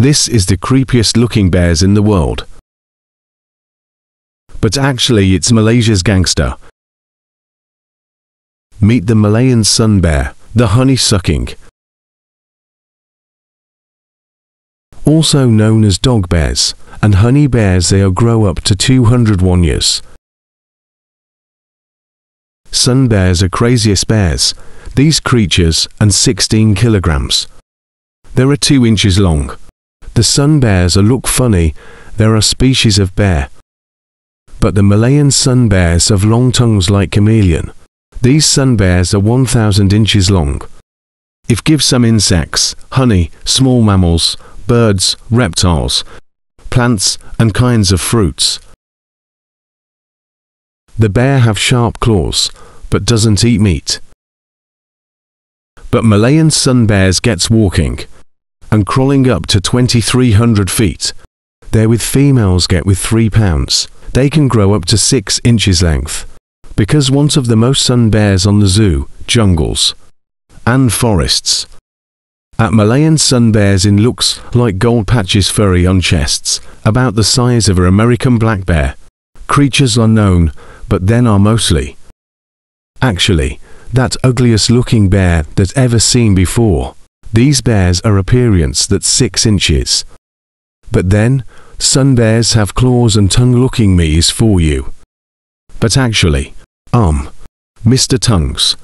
This is the creepiest looking bears in the world. But actually it's Malaysia's gangster. Meet the Malayan sun bear, the honey-sucking. Also known as dog bears, and honey bears they are grow up to 201 years. Sun bears are craziest bears, these creatures and 16 kilograms. They are 2 inches long. The sun bears are look funny, there are species of bear. But the Malayan sun bears have long tongues like chameleon. These sun bears are 1000 inches long. If give some insects, honey, small mammals, birds, reptiles, plants, and kinds of fruits. The bear have sharp claws, but doesn't eat meat. But Malayan sun bears gets walking and crawling up to 2300 feet. There with females get with 3 pounds. They can grow up to 6 inches length. Because one of the most sun bears on the zoo, jungles, and forests. At Malayan sun bears in looks like gold patches furry on chests, about the size of an American black bear. Creatures are known, but then are mostly. Actually, that ugliest looking bear that ever seen before. These bears are appearance that's 6 inches. But then, sun bears have claws and tongue looking me is for you. But actually, um, Mr. Tongues,